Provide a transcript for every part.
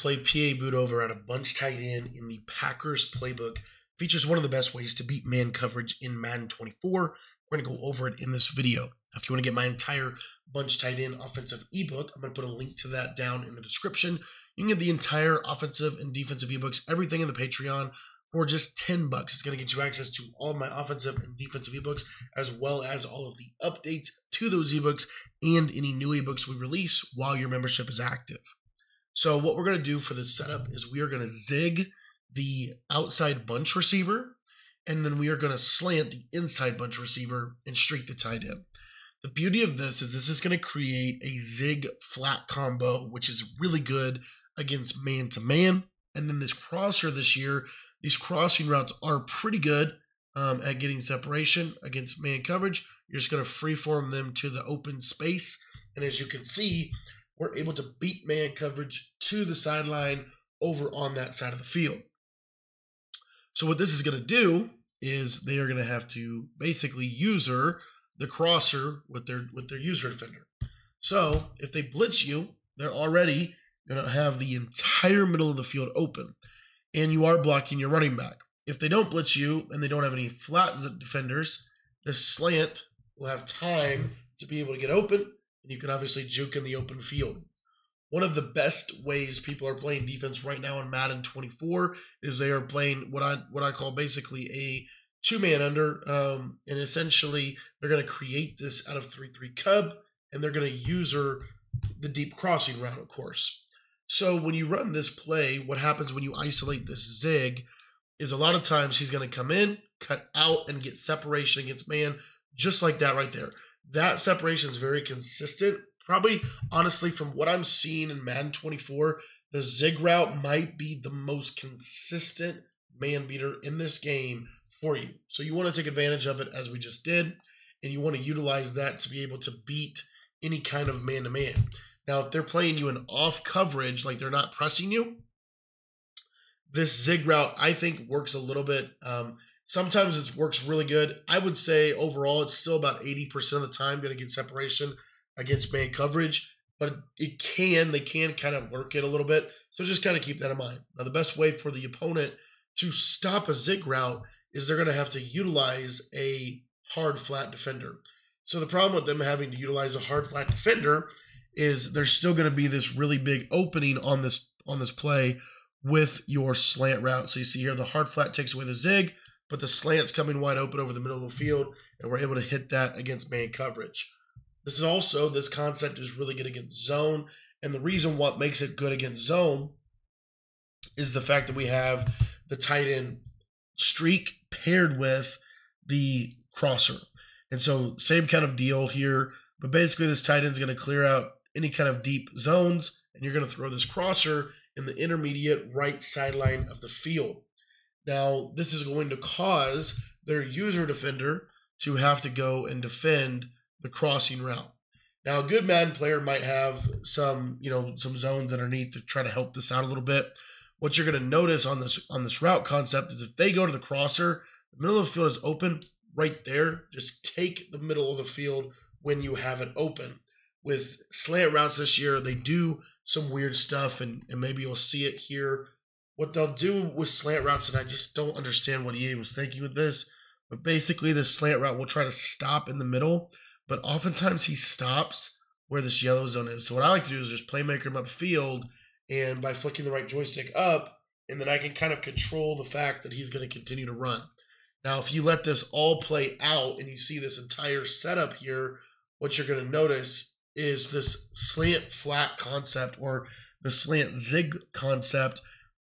play PA boot over out of bunch tight end in the Packers playbook. Features one of the best ways to beat man coverage in Madden 24. We're going to go over it in this video. If you want to get my entire bunch tight end offensive ebook, I'm going to put a link to that down in the description. You can get the entire offensive and defensive ebooks, everything in the Patreon for just 10 bucks. It's going to get you access to all my offensive and defensive ebooks, as well as all of the updates to those ebooks and any new ebooks we release while your membership is active. So what we're going to do for this setup is we are going to zig the outside bunch receiver, and then we are going to slant the inside bunch receiver and streak the tight end. The beauty of this is this is going to create a zig flat combo, which is really good against man to man. And then this crosser this year, these crossing routes are pretty good um, at getting separation against man coverage. You're just going to freeform them to the open space. And as you can see, we're able to beat man coverage to the sideline over on that side of the field. So what this is going to do is they are going to have to basically user the crosser with their with their user defender. So if they blitz you, they're already going to have the entire middle of the field open, and you are blocking your running back. If they don't blitz you and they don't have any flat defenders, the slant will have time to be able to get open, and you can obviously juke in the open field. One of the best ways people are playing defense right now in Madden 24 is they are playing what I what I call basically a two man under, um, and essentially they're going to create this out of three three cub, and they're going to user the deep crossing route, of course. So when you run this play, what happens when you isolate this zig is a lot of times he's going to come in, cut out, and get separation against man, just like that right there. That separation is very consistent. Probably, honestly, from what I'm seeing in Madden 24, the zig route might be the most consistent man beater in this game for you. So you want to take advantage of it as we just did, and you want to utilize that to be able to beat any kind of man to man. Now, if they're playing you in off coverage, like they're not pressing you, this zig route I think works a little bit. Um, sometimes it works really good. I would say overall it's still about 80% of the time going to get separation against man coverage, but it can, they can kind of lurk it a little bit. So just kind of keep that in mind. Now, the best way for the opponent to stop a zig route is they're going to have to utilize a hard flat defender. So the problem with them having to utilize a hard flat defender is there's still going to be this really big opening on this on this play with your slant route. So you see here the hard flat takes away the zig, but the slant's coming wide open over the middle of the field, and we're able to hit that against man coverage. This is also this concept is really good against zone, and the reason what makes it good against zone is the fact that we have the tight end streak paired with the crosser. And so same kind of deal here, but basically this tight end is going to clear out any kind of deep zones, and you're going to throw this crosser in the intermediate right sideline of the field. Now, this is going to cause their user defender to have to go and defend the crossing route. Now, a good Madden player might have some, you know, some zones underneath to try to help this out a little bit what you're going to notice on this on this route concept is if they go to the crosser, the middle of the field is open right there. Just take the middle of the field when you have it open. With slant routes this year, they do some weird stuff, and, and maybe you'll see it here. What they'll do with slant routes, and I just don't understand what EA was thinking with this, but basically, this slant route will try to stop in the middle, but oftentimes he stops where this yellow zone is. So, what I like to do is just playmaker him up field and by flicking the right joystick up, and then I can kind of control the fact that he's going to continue to run. Now, if you let this all play out and you see this entire setup here, what you're going to notice is this slant flat concept or the slant zig concept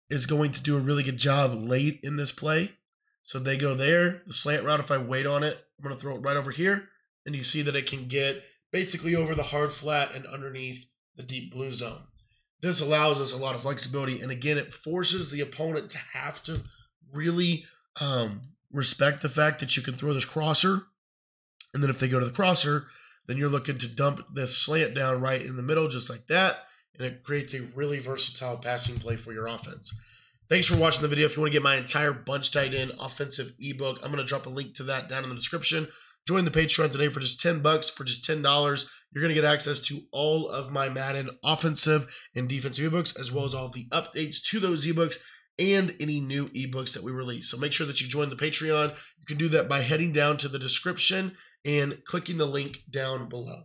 is going to do a really good job late in this play. So they go there, the slant route, if I wait on it, I'm going to throw it right over here. And you see that it can get basically over the hard flat and underneath the deep blue zone. This allows us a lot of flexibility. And again, it forces the opponent to have to really um, respect the fact that you can throw this crosser. And then if they go to the crosser, then you're looking to dump this slant down right in the middle, just like that. And it creates a really versatile passing play for your offense. Thanks for watching the video. If you want to get my entire bunch tight end offensive ebook, I'm going to drop a link to that down in the description. Join the Patreon today for just 10 bucks, for just $10. You're going to get access to all of my Madden offensive and defensive ebooks, as well as all the updates to those ebooks and any new ebooks that we release. So make sure that you join the Patreon. You can do that by heading down to the description and clicking the link down below.